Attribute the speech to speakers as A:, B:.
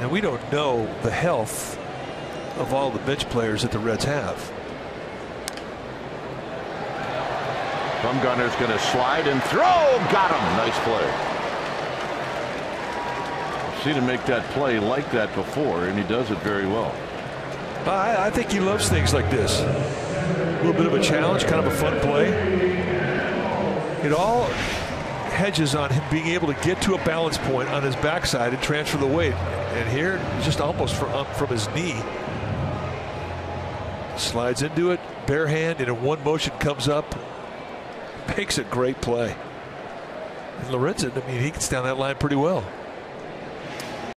A: And we don't know the health of all the bench players that the Reds have.
B: Bumgarner's going to slide and throw. Got him. Nice play. I've seen him make that play like that before, and he does it very well.
A: I, I think he loves things like this. A little bit of a challenge, kind of a fun play. It all hedges on him being able to get to a balance point on his backside and transfer the weight. And here, just almost from from his knee. Slides into it, bare hand, and in one motion comes up, makes a great play. And Lorenzen, I mean, he gets down that line pretty well.